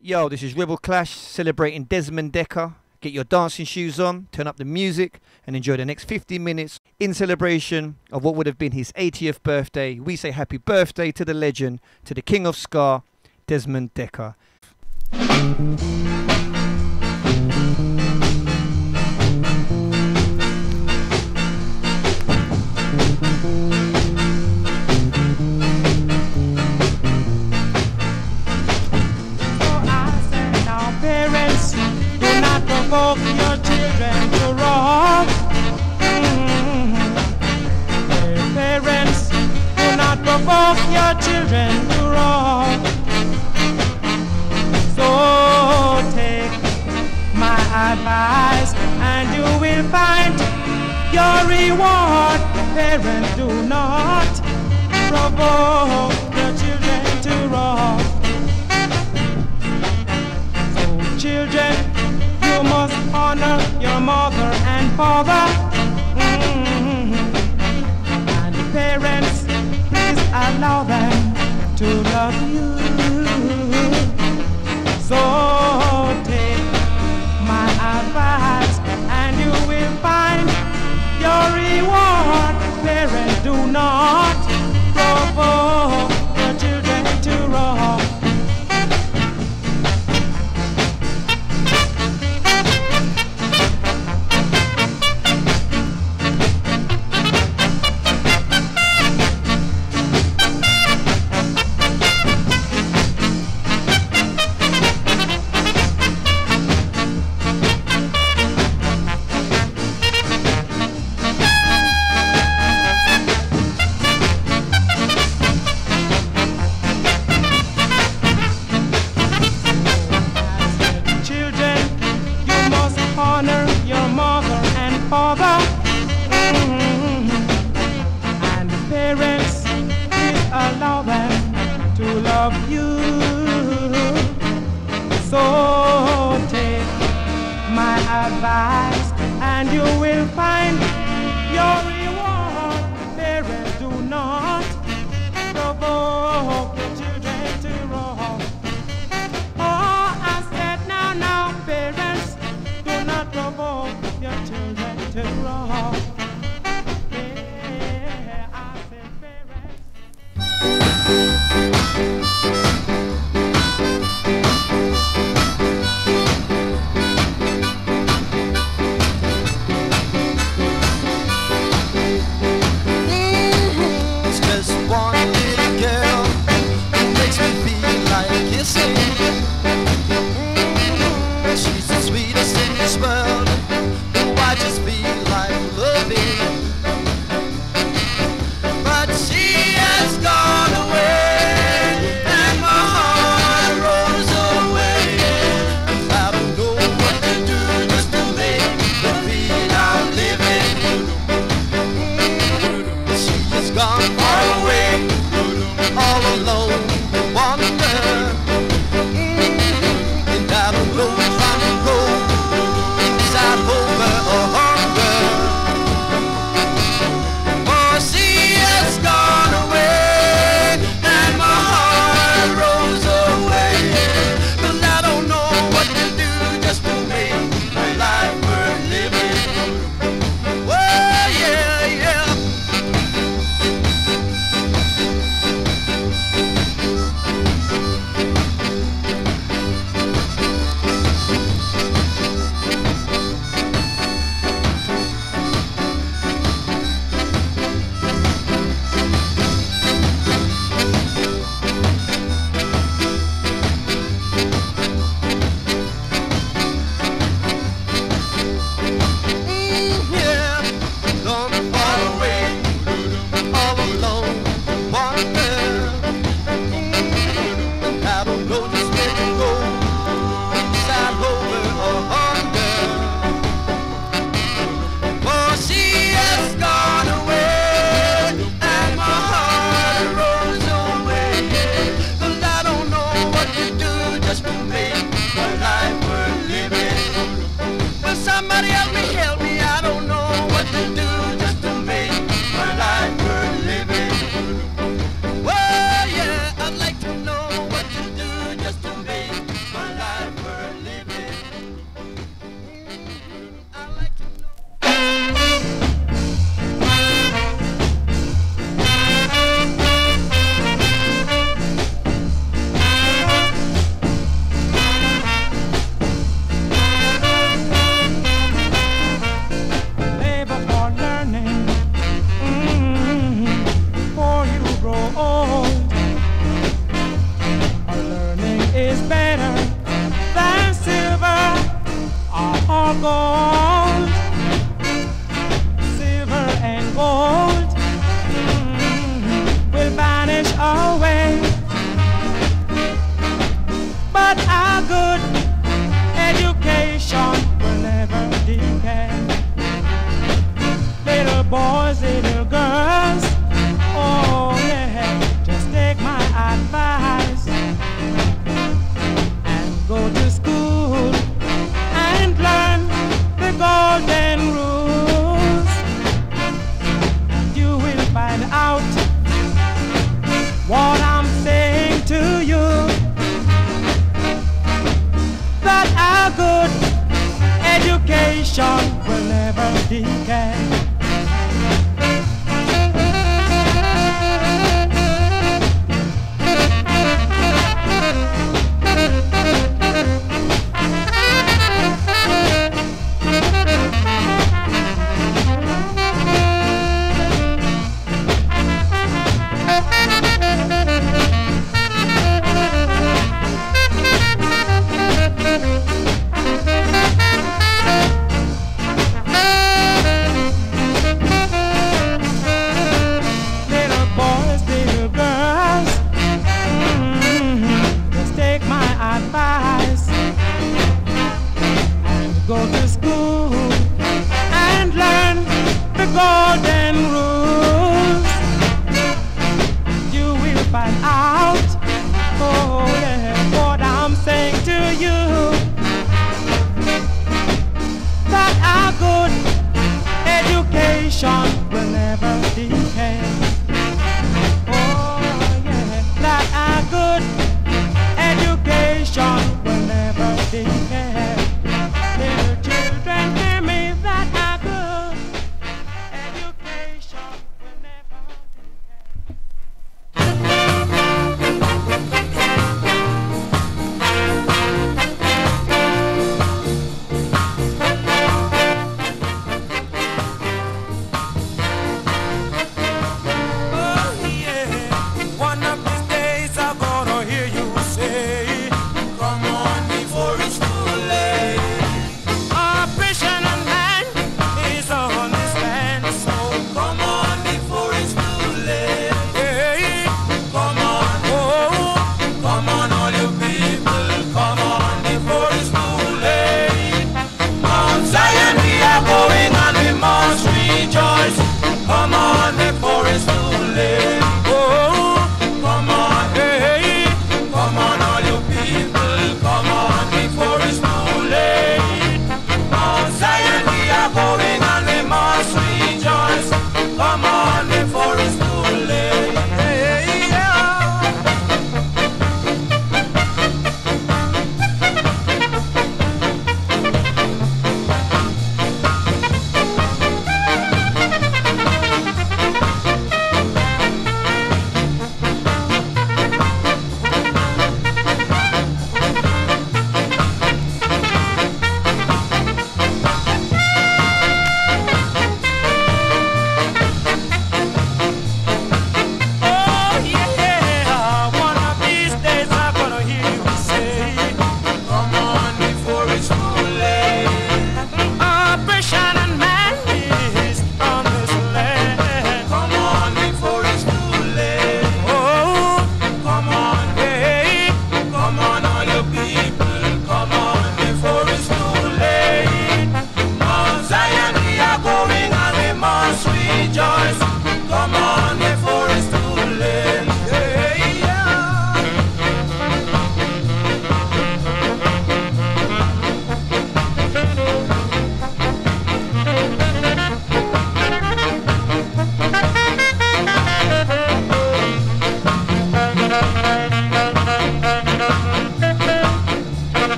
Yo, this is Rebel Clash celebrating Desmond Dekker. Get your dancing shoes on, turn up the music, and enjoy the next 15 minutes in celebration of what would have been his 80th birthday. We say happy birthday to the legend, to the king of ska, Desmond Dekker. Provoke your children to wrong. Mm. Dear Parents, do not provoke your children to wrong. So take my advice and you will find your reward. Parents, do not provoke your children to wrong. children, you must honor your mother and father. Mm-hmm. And parents, please allow them to love you. So take my advice and you will find your reward. Parents, do not provoke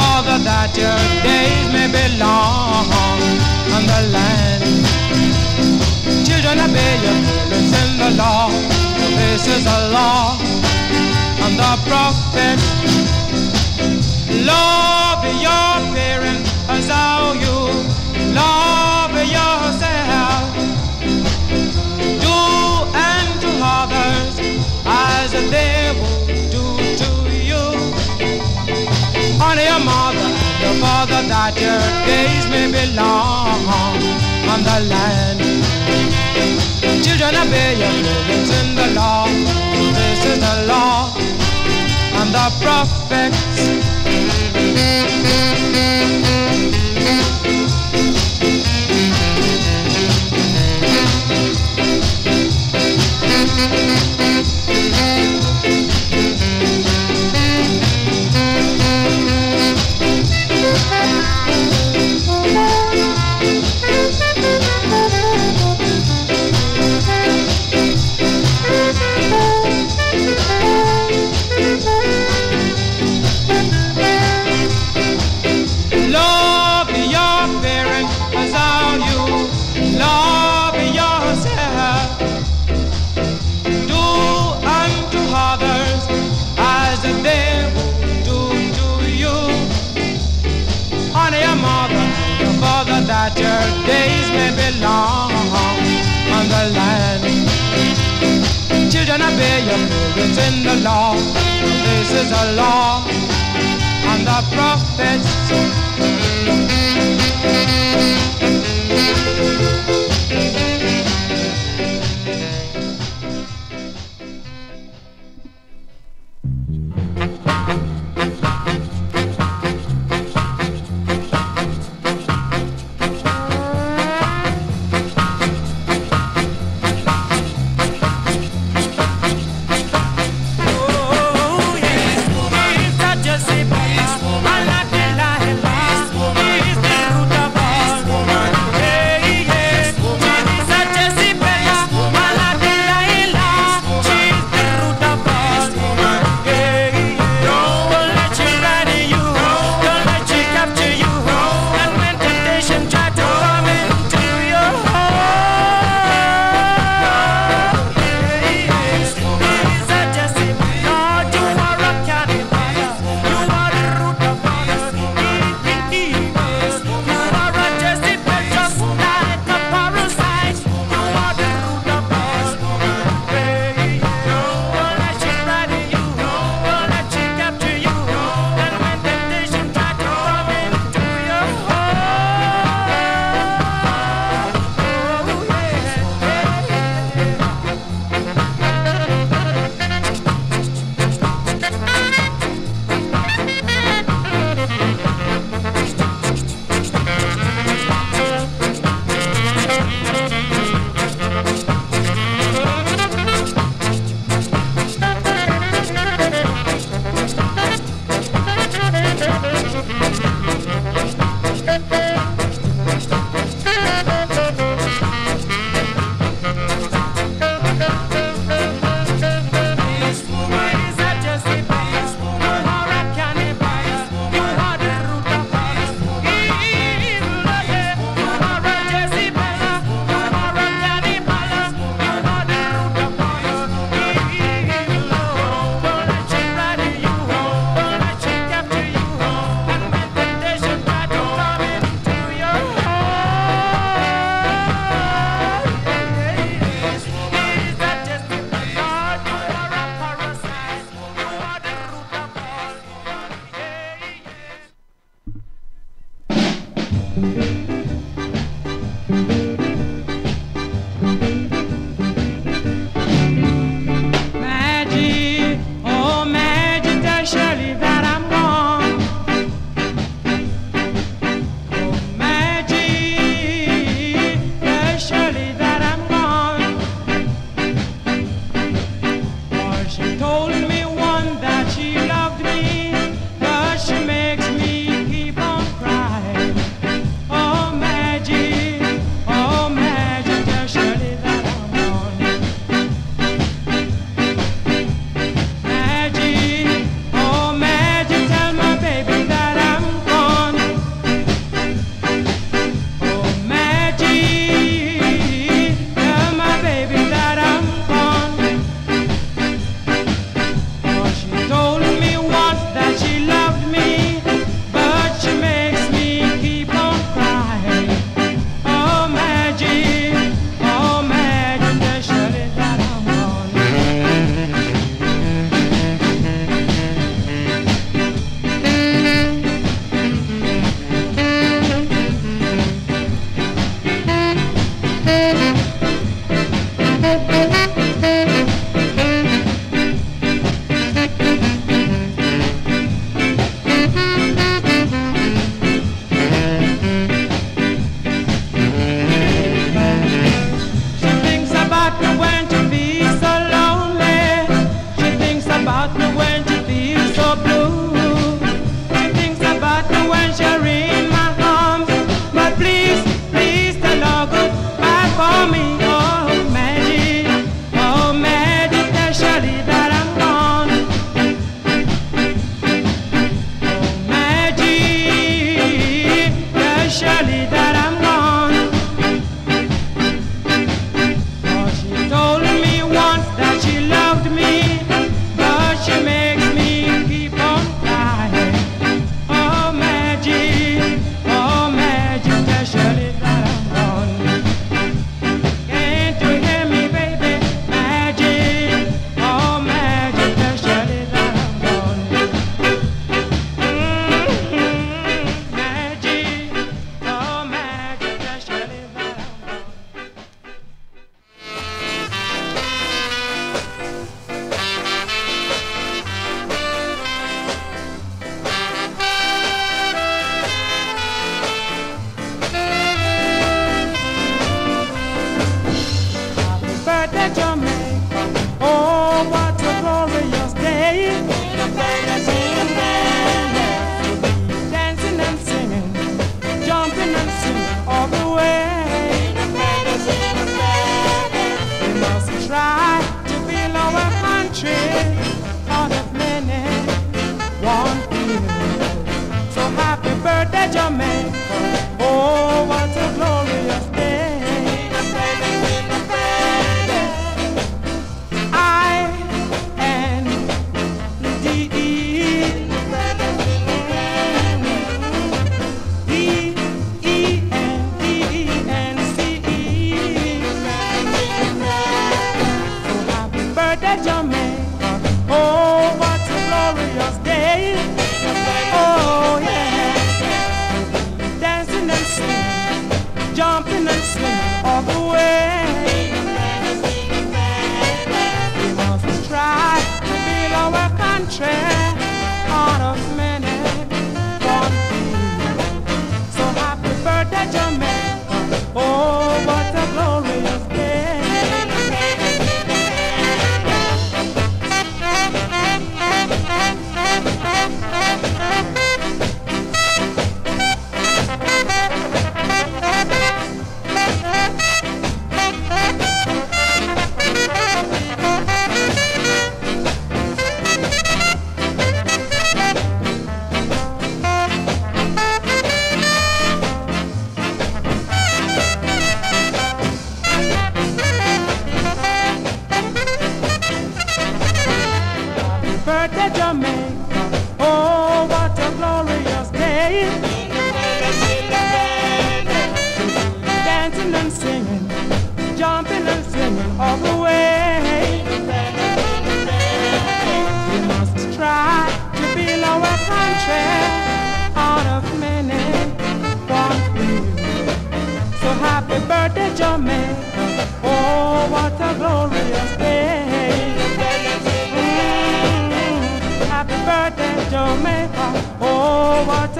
the Father, that your days may be long on the land. Children, obey your parents in the law, this is a law on the prophets. Love your parents as how you love yourself. Do unto others as they would Honor your mother your father that your days may be long on the land. Children obey your parents in the law. This is the law and the prophets. Love Children obey your parents in the law. This is a law and the prophets.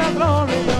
Oh, what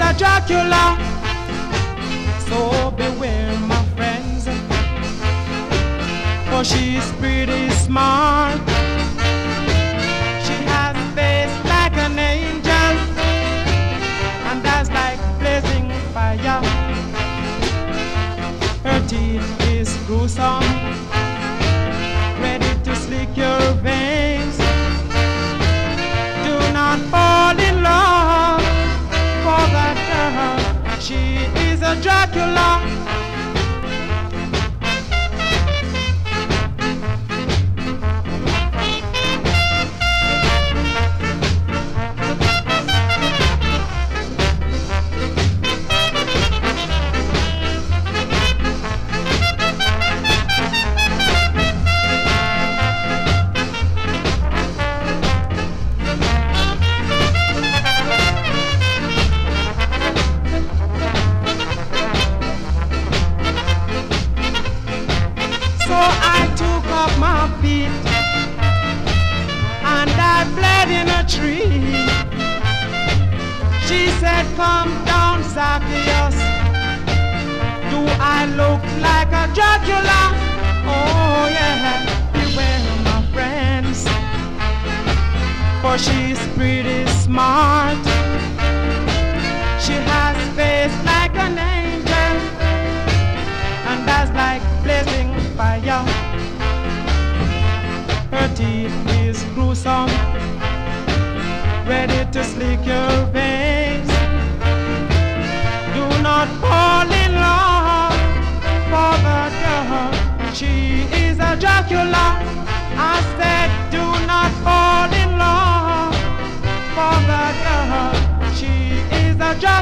a Dracula. So beware, my friends, for she's pretty smart. She has a face like an angel, and eyes like blazing fire. Her teeth is gruesome, ready to slick your veins.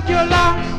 A Dracula.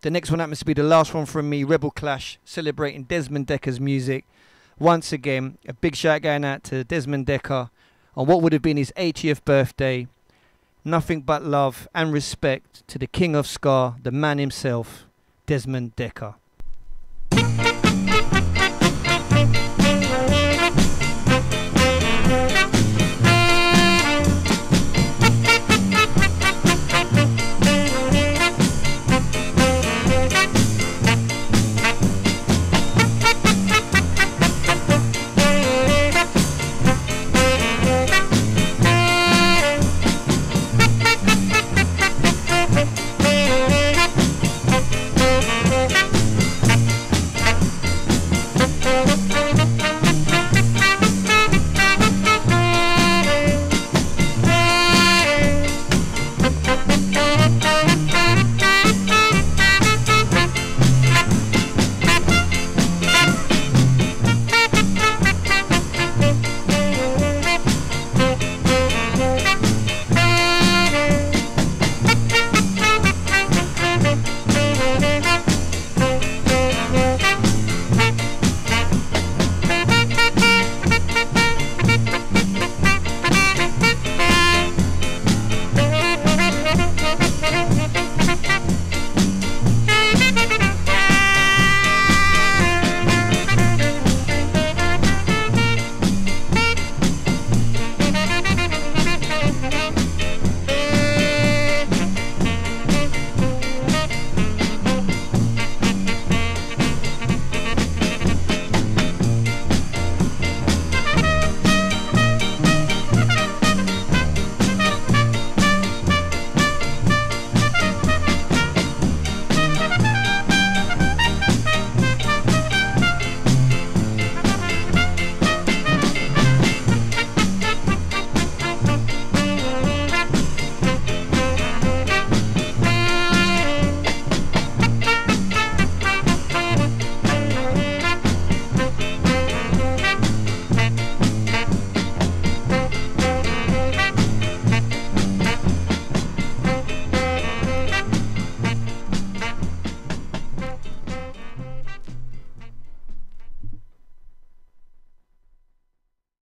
The next one happens to be the last one from me, Rebel Clash, celebrating Desmond Dekker's music. Once again, a big shout going out to Desmond Dekker on what would have been his 80th birthday. Nothing but love and respect to the king of ska, the man himself, Desmond Decker.